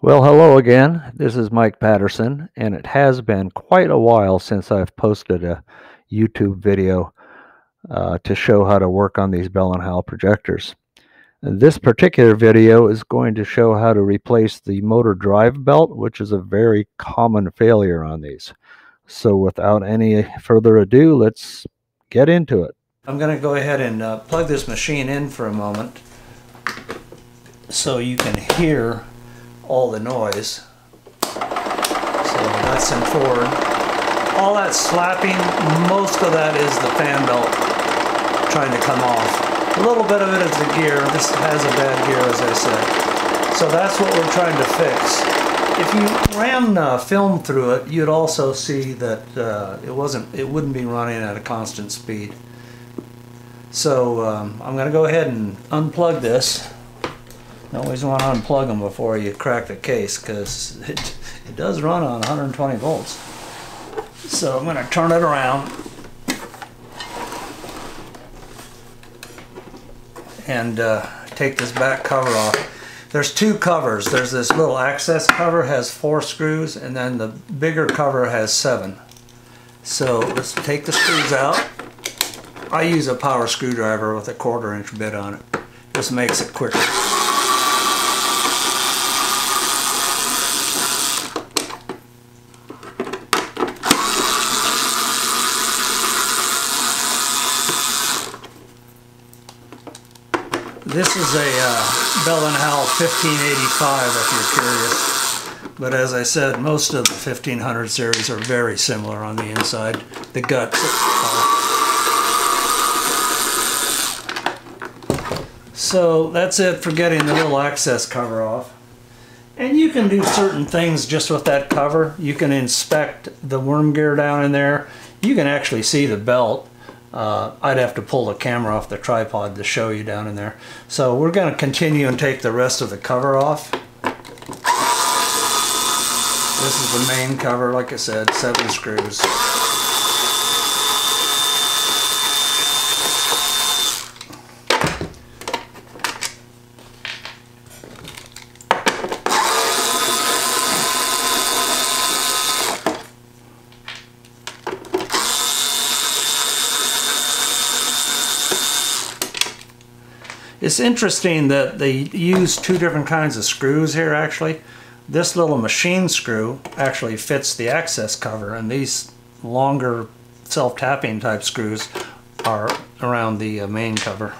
Well, hello again. This is Mike Patterson, and it has been quite a while since I've posted a YouTube video uh, to show how to work on these Bell & Howell projectors. This particular video is going to show how to replace the motor drive belt, which is a very common failure on these. So without any further ado, let's get into it. I'm going to go ahead and uh, plug this machine in for a moment so you can hear all the noise. So that's and forward. All that slapping, most of that is the fan belt trying to come off. A little bit of it is the gear. This has a bad gear, as I said. So that's what we're trying to fix. If you ran uh, film through it, you'd also see that uh, it wasn't, it wouldn't be running at a constant speed. So um, I'm going to go ahead and unplug this. You always want to unplug them before you crack the case because it, it does run on 120 volts. So I'm going to turn it around and uh, take this back cover off. There's two covers. There's this little access cover has four screws and then the bigger cover has seven. So let's take the screws out. I use a power screwdriver with a quarter inch bit on it. This makes it quicker. This is a uh, Bell & Howell 1585 if you're curious. But as I said, most of the 1500 series are very similar on the inside. The guts So that's it for getting the little access cover off. And you can do certain things just with that cover. You can inspect the worm gear down in there. You can actually see the belt. Uh, I'd have to pull the camera off the tripod to show you down in there. So we're going to continue and take the rest of the cover off. This is the main cover, like I said, seven screws. It's interesting that they use two different kinds of screws here actually. This little machine screw actually fits the access cover and these longer self-tapping type screws are around the uh, main cover.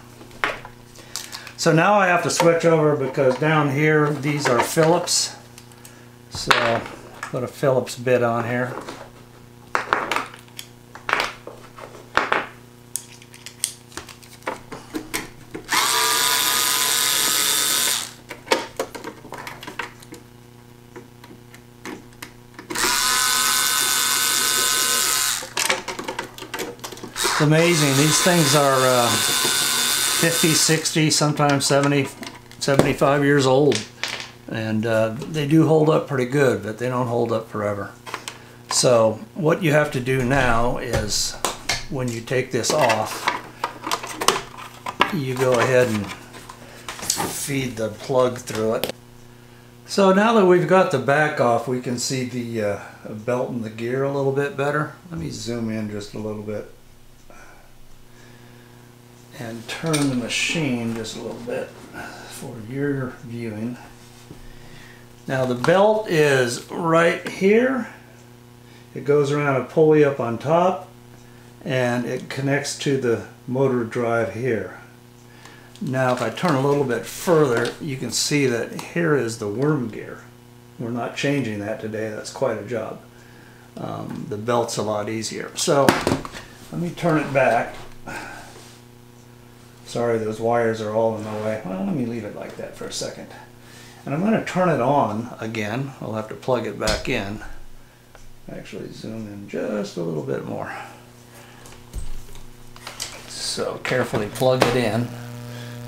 So now I have to switch over because down here these are Phillips. So put a Phillips bit on here. Amazing. These things are uh, 50, 60, sometimes 70, 75 years old. And uh, they do hold up pretty good, but they don't hold up forever. So what you have to do now is when you take this off, you go ahead and feed the plug through it. So now that we've got the back off, we can see the uh, belt and the gear a little bit better. Let me zoom in just a little bit and turn the machine just a little bit for your viewing. Now the belt is right here. It goes around a pulley up on top and it connects to the motor drive here. Now if I turn a little bit further you can see that here is the worm gear. We're not changing that today, that's quite a job. Um, the belt's a lot easier. So let me turn it back. Sorry, those wires are all in the way. Well, let me leave it like that for a second. And I'm going to turn it on again. I'll have to plug it back in. Actually zoom in just a little bit more. So carefully plug it in.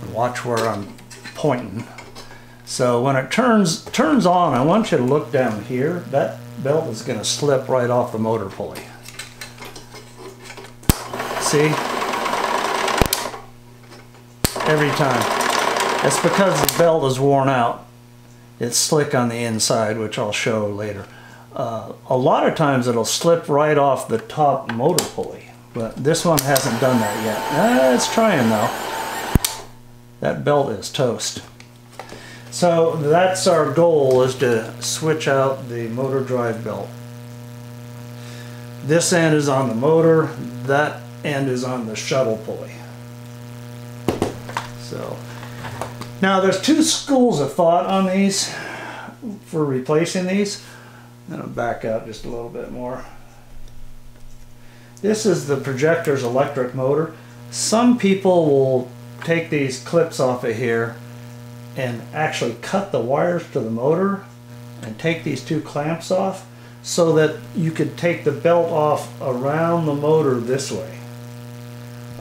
And watch where I'm pointing. So when it turns turns on, I want you to look down here. That belt is going to slip right off the motor pulley. See? Every time. It's because the belt is worn out. it's slick on the inside, which I'll show later. Uh, a lot of times it'll slip right off the top motor pulley, but this one hasn't done that yet. Uh, it's trying though. That belt is toast. So that's our goal is to switch out the motor drive belt. This end is on the motor, that end is on the shutter pulley. So now there's two schools of thought on these for replacing these. I'm to back up just a little bit more. This is the projector's electric motor. Some people will take these clips off of here and actually cut the wires to the motor and take these two clamps off so that you could take the belt off around the motor this way.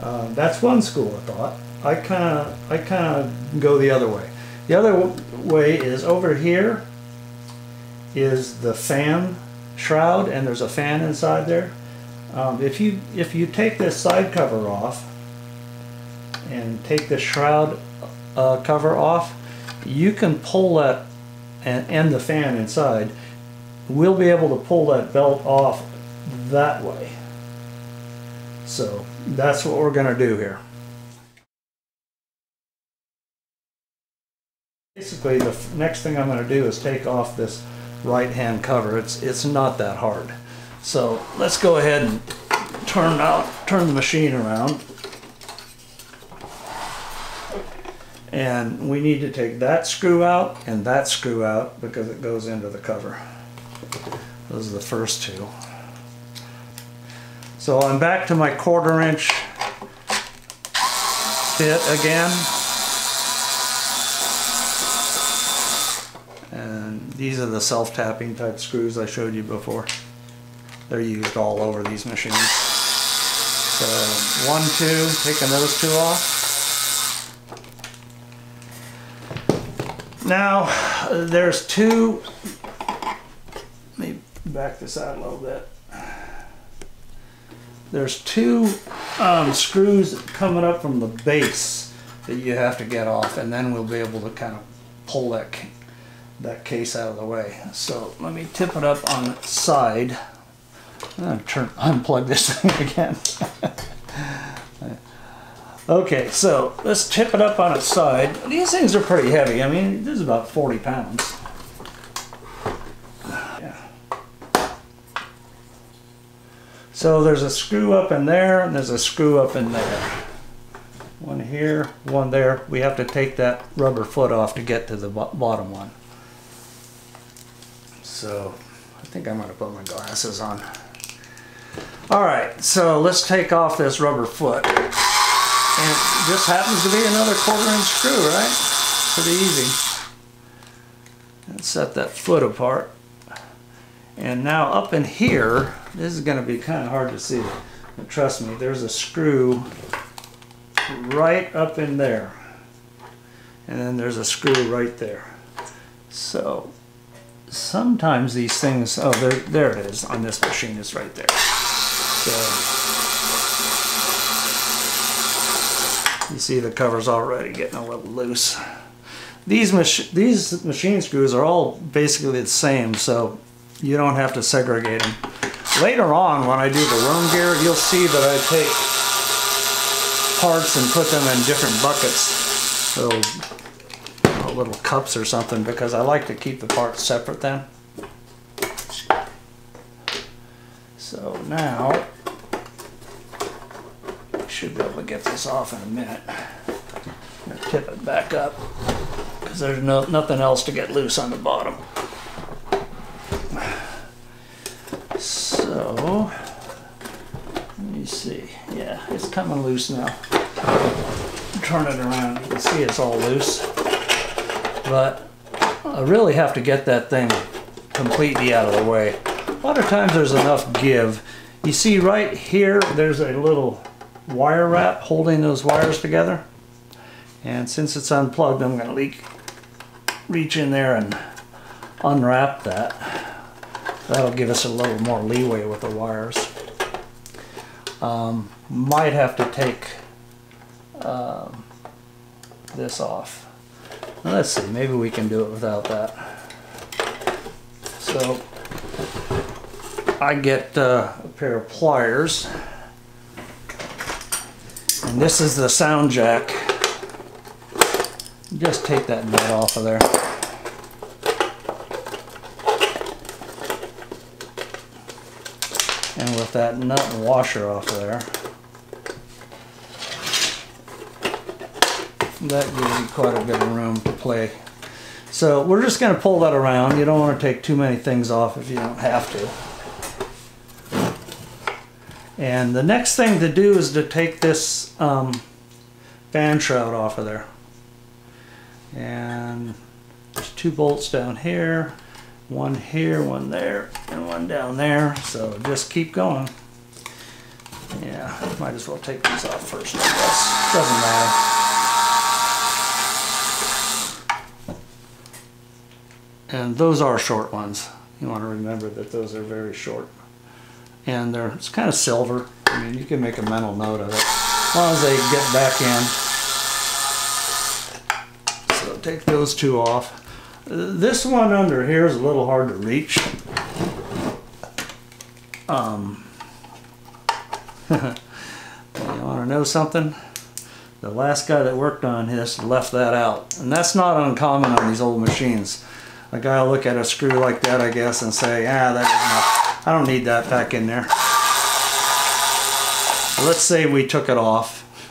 Uh, that's one school of thought. I kind of I kind of go the other way. The other way is over here is the fan shroud and there's a fan inside there. Um, if you if you take this side cover off and take the shroud uh, cover off, you can pull that and, and the fan inside. We'll be able to pull that belt off that way. So that's what we're going to do here. Basically, the next thing I'm going to do is take off this right hand cover. It's, it's not that hard. So let's go ahead and turn out, turn the machine around. And we need to take that screw out and that screw out because it goes into the cover. Those are the first two. So I'm back to my quarter inch bit again. And these are the self-tapping type screws I showed you before. They're used all over these machines. So one, two, taking those two off. Now, there's two, let me back this out a little bit. There's two um, screws coming up from the base that you have to get off and then we'll be able to kind of pull that, that case out of the way. So let me tip it up on the side. I'm turn, unplug this thing again. okay, so let's tip it up on its side. These things are pretty heavy. I mean, this is about 40 pounds. Yeah. So there's a screw up in there and there's a screw up in there. One here, one there. We have to take that rubber foot off to get to the bottom one. So I think I'm gonna put my glasses on. All right, so let's take off this rubber foot. And this happens to be another quarter inch screw, right? Pretty easy. Let's set that foot apart. And now up in here, this is going to be kind of hard to see, but trust me, there's a screw right up in there. And then there's a screw right there. So sometimes these things, oh, there, there it is on this machine, it's right there. So you see the cover's already getting a little loose. These, mach these machine screws are all basically the same, so you don't have to segregate them. Later on, when I do the worm gear, you'll see that I take parts and put them in different buckets, little, little cups or something, because I like to keep the parts separate then. So now, should be able to get this off in a minute. Tip it back up, because there's no, nothing else to get loose on the bottom. So, let me see. Yeah, it's coming loose now. Turn it around. You can see it's all loose. But I really have to get that thing completely out of the way. A lot of times there's enough give. You see right here, there's a little wire wrap holding those wires together. And since it's unplugged, I'm going to reach in there and unwrap that. That'll give us a little more leeway with the wires. Um, might have to take uh, this off let's see, maybe we can do it without that. So I get uh, a pair of pliers and this is the sound jack. Just take that nut off of there. And with that nut and washer off of there, that gives you quite a bit of room to play. So we're just going to pull that around. You don't want to take too many things off if you don't have to. And the next thing to do is to take this um, fan shroud off of there. And there's two bolts down here, one here, one there, and one down there. So just keep going. Yeah, might as well take these off first, I guess. Doesn't matter. And those are short ones. You want to remember that those are very short. And they're it's kind of silver. I mean, you can make a mental note of it. As long as they get back in. So take those two off. This one under here is a little hard to reach. Um, you want to know something? The last guy that worked on this left that out. And that's not uncommon on these old machines a guy will look at a screw like that, I guess, and say, ah, that I don't need that back in there. let's say we took it off.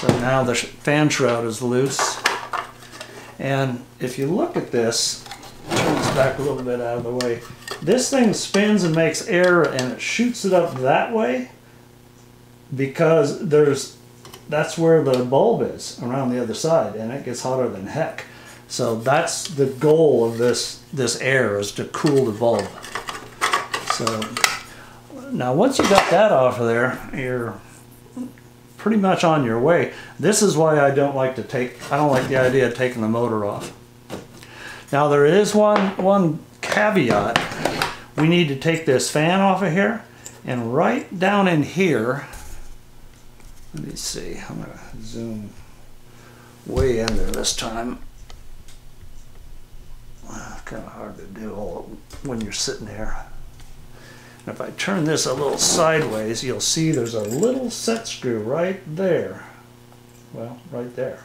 so now the fan shroud is loose. And if you look at this, turn this back a little bit out of the way, this thing spins and makes air and it shoots it up that way because there's that's where the bulb is around the other side and it gets hotter than heck. So that's the goal of this this air is to cool the bulb. So now once you got that off of there you're pretty much on your way. This is why I don't like to take I don't like the idea of taking the motor off. Now there is one one caveat. We need to take this fan off of here and right down in here let me see, I'm to zoom way in there this time. Well, kind of hard to do all when you're sitting there. And if I turn this a little sideways, you'll see there's a little set screw right there. Well, right there.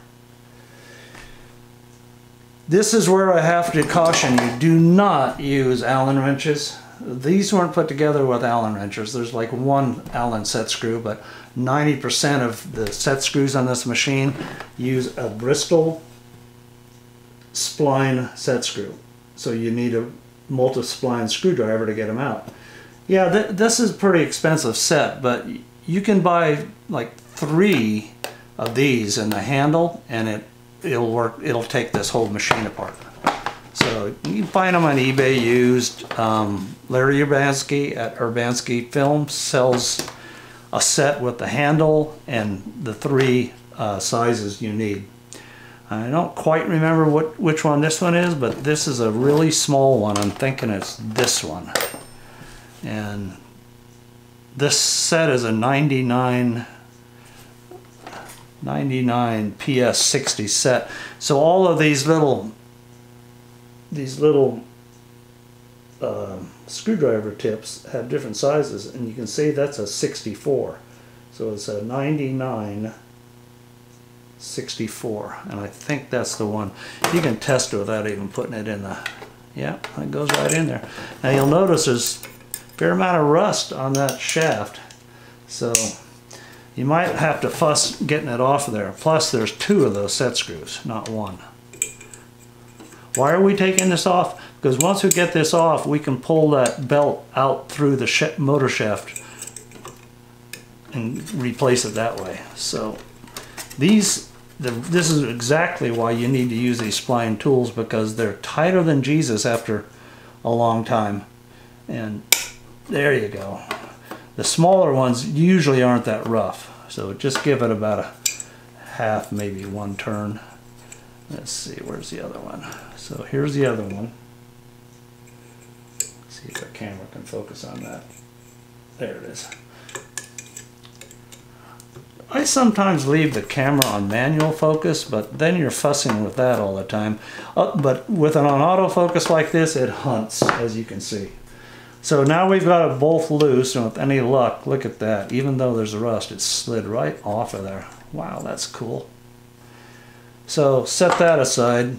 This is where I have to caution you, do not use Allen wrenches. These weren't put together with Allen wrenches. There's like one Allen set screw, but 90% of the set screws on this machine use a Bristol spline set screw. So you need a multi-spline screwdriver to get them out. Yeah, th this is a pretty expensive set, but you can buy like three of these in the handle and it it'll work it'll take this whole machine apart. So you can find them on eBay used. Um, Larry Urbanski at Urbanski Films sells a set with the handle and the three uh, sizes you need. I don't quite remember what which one this one is, but this is a really small one. I'm thinking it's this one. And this set is a 99 99 PS60 set. So all of these little these little uh, screwdriver tips have different sizes and you can see that's a 64 so it's a 99 64 and I think that's the one. You can test it without even putting it in the yeah it goes right in there. Now you'll notice there's a fair amount of rust on that shaft so you might have to fuss getting it off of there. Plus there's two of those set screws not one why are we taking this off because once we get this off, we can pull that belt out through the motor shaft and replace it that way. So these, the, this is exactly why you need to use these spline tools because they're tighter than Jesus after a long time. And there you go. The smaller ones usually aren't that rough. So just give it about a half, maybe one turn. Let's see, where's the other one? So here's the other one. See if the camera can focus on that. There it is. I sometimes leave the camera on manual focus, but then you're fussing with that all the time. Uh, but with an on autofocus like this, it hunts, as you can see. So now we've got it both loose, and with any luck, look at that. Even though there's rust, it slid right off of there. Wow, that's cool. So set that aside,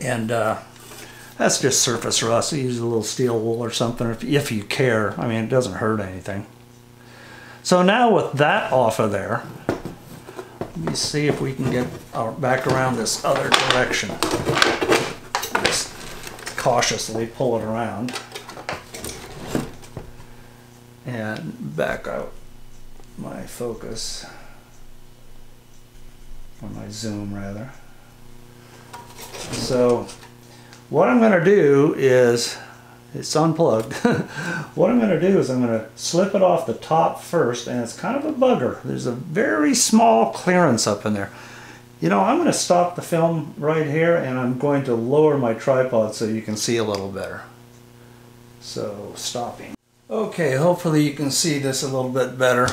and uh, that's just surface rust. use a little steel wool or something if, if you care. I mean, it doesn't hurt anything. So now with that off of there, let me see if we can get our, back around this other direction. Just cautiously pull it around and back out my focus or my zoom rather. So what I'm going to do is it's unplugged. what I'm going to do is I'm going to slip it off the top first and it's kind of a bugger. There's a very small clearance up in there. You know, I'm going to stop the film right here and I'm going to lower my tripod so you can see a little better. So, stopping. Okay, hopefully you can see this a little bit better.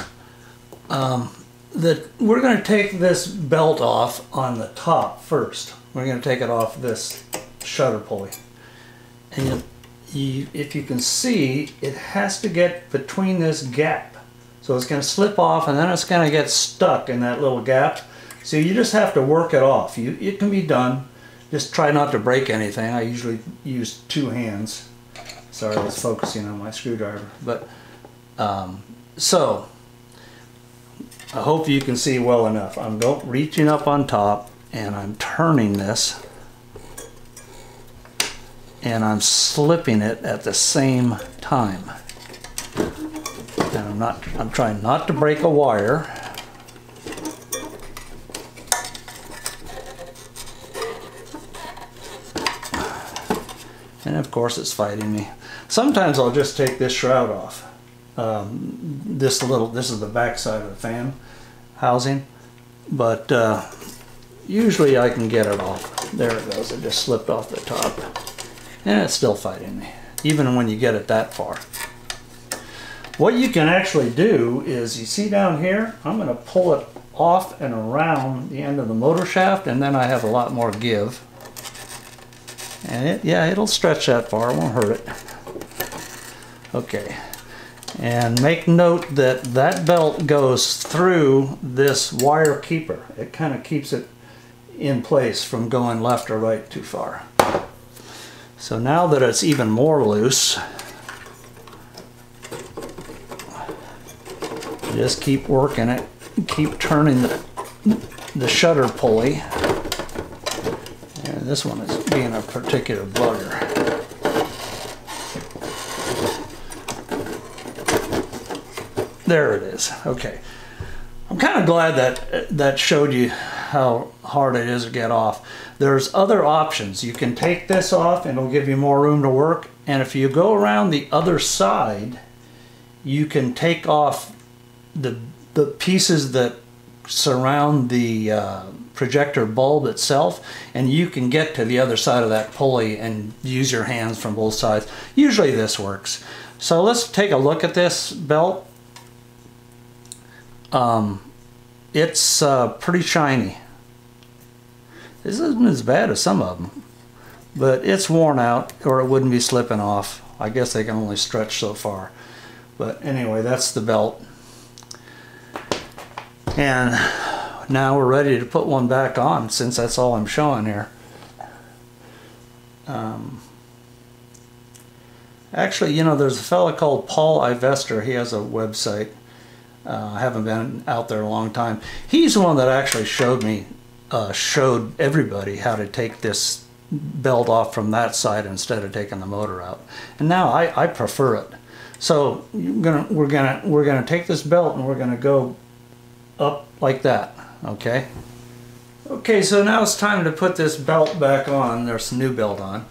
Um, the, we're going to take this belt off on the top first. We're going to take it off this shutter pulley. And you, if you can see, it has to get between this gap. So it's going to slip off and then it's going to get stuck in that little gap. So you just have to work it off. You, it can be done. Just try not to break anything. I usually use two hands. Sorry, I was focusing on my screwdriver. But um, so I hope you can see well enough. I'm reaching up on top and I'm turning this and I'm slipping it at the same time. And I'm not, I'm trying not to break a wire. And of course it's fighting me. Sometimes I'll just take this shroud off. Um, this little, this is the back side of the fan housing. But uh, usually I can get it off. There it goes, it just slipped off the top and it's still fighting me, even when you get it that far. What you can actually do is, you see down here, I'm going to pull it off and around the end of the motor shaft, and then I have a lot more give. And it, yeah, it'll stretch that far, it won't hurt it. Okay, and make note that that belt goes through this wire keeper. It kind of keeps it in place from going left or right too far. So now that it's even more loose, just keep working it, keep turning the, the shutter pulley. And this one is being a particular bugger. There it is. Okay. I'm kind of glad that that showed you how hard it is to get off. There's other options. You can take this off and it'll give you more room to work. And if you go around the other side, you can take off the, the pieces that surround the uh, projector bulb itself and you can get to the other side of that pulley and use your hands from both sides. Usually this works. So let's take a look at this belt. Um, it's uh, pretty shiny. This isn't as bad as some of them, but it's worn out or it wouldn't be slipping off. I guess they can only stretch so far. But anyway, that's the belt. And now we're ready to put one back on since that's all I'm showing here. Um, actually, you know, there's a fellow called Paul Ivester. He has a website. Uh, I haven't been out there a long time. He's the one that actually showed me uh, showed everybody how to take this belt off from that side instead of taking the motor out. And now I, I prefer it. So gonna, we're gonna we're gonna take this belt and we're gonna go up like that. Okay. Okay, so now it's time to put this belt back on. There's a new belt on.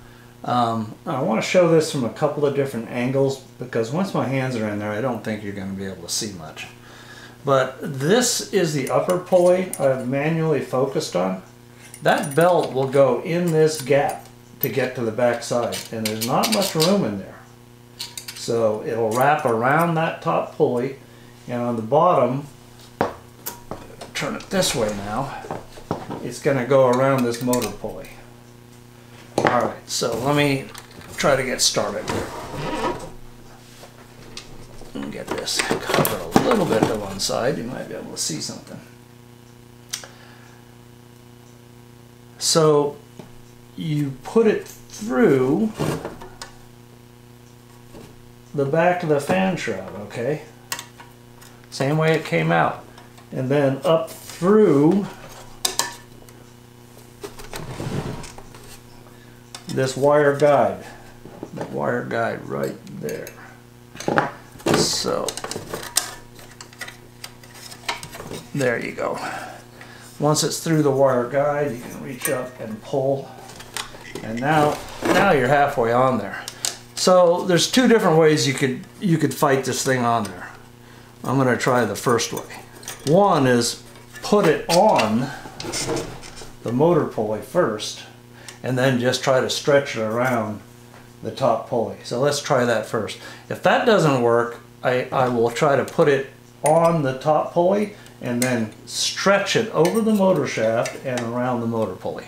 Um, I want to show this from a couple of different angles because once my hands are in there, I don't think you're going to be able to see much. But this is the upper pulley I've manually focused on. That belt will go in this gap to get to the back side and there's not much room in there. So it'll wrap around that top pulley and on the bottom, turn it this way now, it's going to go around this motor pulley. Alright, so let me try to get started And get this cover a little bit to one side, you might be able to see something. So you put it through the back of the fan shroud, okay? Same way it came out. And then up through this wire guide. That wire guide right there. So, there you go. Once it's through the wire guide, you can reach up and pull. And now, now you're halfway on there. So there's two different ways you could you could fight this thing on there. I'm going to try the first way. One is put it on the motor pulley first and then just try to stretch it around the top pulley. So let's try that first. If that doesn't work, I, I will try to put it on the top pulley and then stretch it over the motor shaft and around the motor pulley.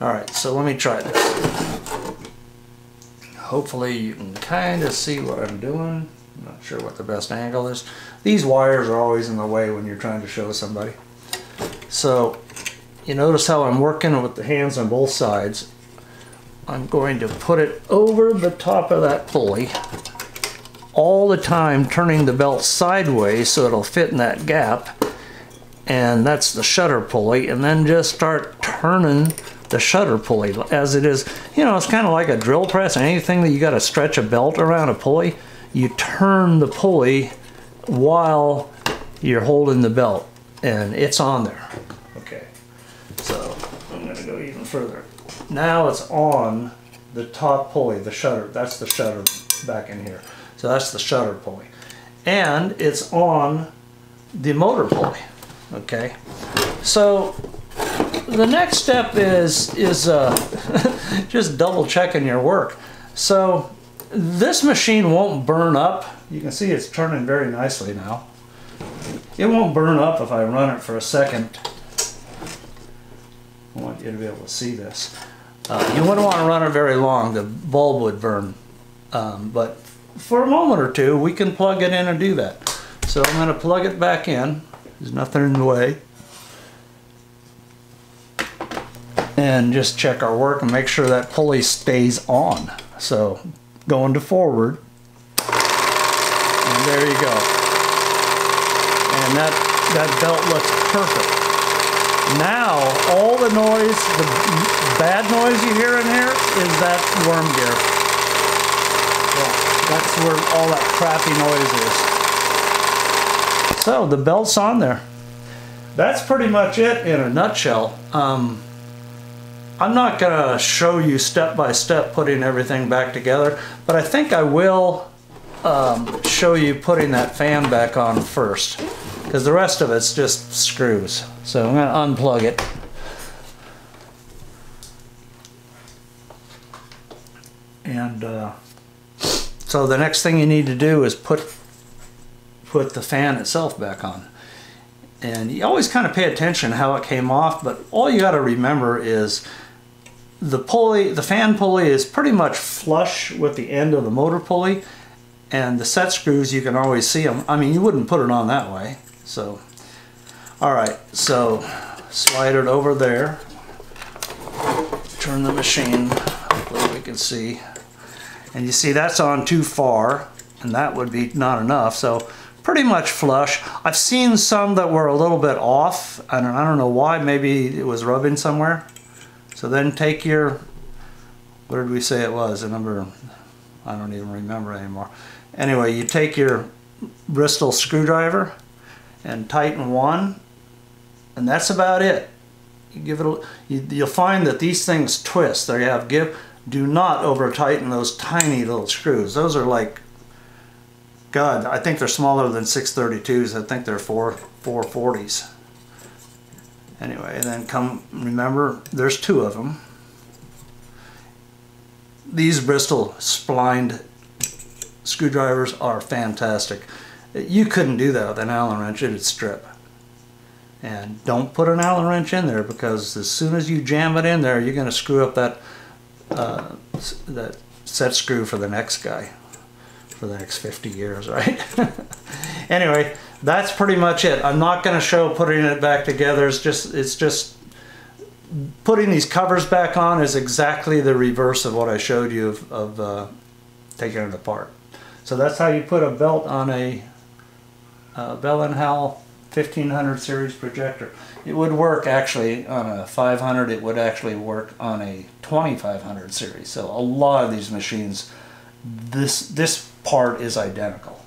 Alright, so let me try this. Hopefully you can kind of see what I'm doing. I'm not sure what the best angle is. These wires are always in the way when you're trying to show somebody. So you notice how I'm working with the hands on both sides. I'm going to put it over the top of that pulley all the time turning the belt sideways so it'll fit in that gap and that's the shutter pulley and then just start turning the shutter pulley as it is. You know it's kind of like a drill press anything that you got to stretch a belt around a pulley you turn the pulley while you're holding the belt and it's on there. Okay so I'm gonna go even further. Now it's on the top pulley the shutter that's the shutter back in here so that's the shutter pulley. And it's on the motor pulley. Okay. So the next step is is uh, just double checking your work. So this machine won't burn up. You can see it's turning very nicely now. It won't burn up if I run it for a second. I want you to be able to see this. Uh, you wouldn't want to run it very long. The bulb would burn. Um, but for a moment or two, we can plug it in and do that. So I'm going to plug it back in. There's nothing in the way. And just check our work and make sure that pulley stays on. So going to forward. And there you go. And that, that belt looks perfect. Now, all the noise, the bad noise you hear in here is that worm gear. That's where all that crappy noise is. So the belt's on there. That's pretty much it in a nutshell. Um, I'm not going to show you step by step putting everything back together, but I think I will um, show you putting that fan back on first because the rest of it's just screws. So I'm going to unplug it. And uh, so the next thing you need to do is put put the fan itself back on. And you always kind of pay attention how it came off, but all you got to remember is the pulley, the fan pulley is pretty much flush with the end of the motor pulley and the set screws you can always see them. I mean you wouldn't put it on that way. So alright so slide it over there turn the machine hopefully we can see and you see that's on too far, and that would be not enough. So pretty much flush. I've seen some that were a little bit off. and I don't know why. Maybe it was rubbing somewhere. So then take your, what did we say it was? A number, I don't even remember anymore. Anyway, you take your Bristol screwdriver and tighten one, and that's about it. You give it, a, you, you'll find that these things twist. They have give, do not over tighten those tiny little screws. Those are like, God, I think they're smaller than 632s. I think they're 4, 440s. Anyway, then come, remember, there's two of them. These Bristol splined screwdrivers are fantastic. You couldn't do that with an Allen wrench, it'd strip. And don't put an Allen wrench in there because as soon as you jam it in there, you're going to screw up that uh, that set screw for the next guy for the next 50 years, right? anyway, that's pretty much it. I'm not going to show putting it back together. It's just it's just putting these covers back on is exactly the reverse of what I showed you of, of uh, taking it apart. So that's how you put a belt on a uh, Bell & Howell 1500 series projector. It would work actually on a 500, it would actually work on a 2500 series. So a lot of these machines, this, this part is identical.